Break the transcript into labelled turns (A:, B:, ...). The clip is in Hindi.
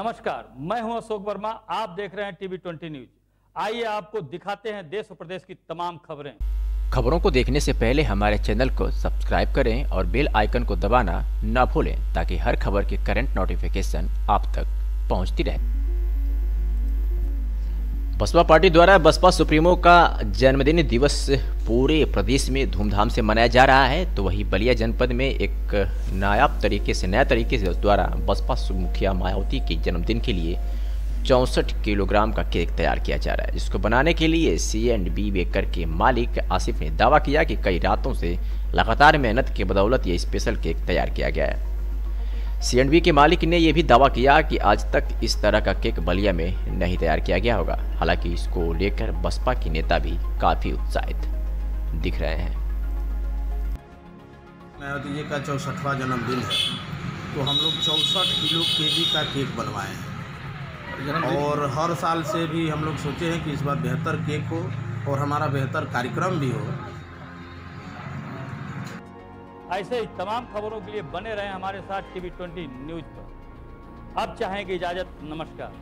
A: नमस्कार, मैं हूँ अशोक वर्मा, आप देख रहे हैं टीवी ट्वेंटी न्यूज़। आइए आपको दिखाते हैं देश और प्रदेश की तमाम खबरें।
B: खबरों को देखने से पहले हमारे चैनल को सब्सक्राइब करें और बेल आइकन को दबाना न भूलें, ताकि हर खबर की करंट नोटिफिकेशन आप तक पहुँचती रहे। बसपा पार्टी द्वारा बसपा सुप्रीमो का जन्मदिन दिवस पूरे प्रदेश में धूमधाम से मनाया जा रहा है। तो वही बलिया जनपद में एक नायाब तरीके से, नया तरीके से द्वारा बसपा मुखिया मायावती के जन्मदिन के लिए चौंसठ किलोग्राम का केक तैयार किया जा रहा है। जिसको बनाने के लिए सी एंड बी बेकर के मालिक आसिफ ने दावा किया कि कई रातों से लगातार मेहनत के बदौलत ये स्पेशल केक तैयार किया गया है। सी के मालिक ने यह भी दावा किया कि आज तक इस तरह का केक बलिया में नहीं तैयार किया गया होगा। हालाँकि इसको लेकर बसपा के नेता भी काफ़ी उत्साहित दिख रहे हैं।
C: मायावती जी का चौसठवा जन्मदिन है तो हम लोग चौंसठ किलो केजी का केक बनवाए हैं। और हर साल से भी हम लोग सोचे हैं कि इस बार बेहतर केक हो और हमारा बेहतर कार्यक्रम भी हो।
A: ऐसे ही तमाम खबरों के लिए बने रहें हमारे साथ टीवी ट्वेंटी न्यूज़ पर। अब चाहेंगे इजाज़त, नमस्कार।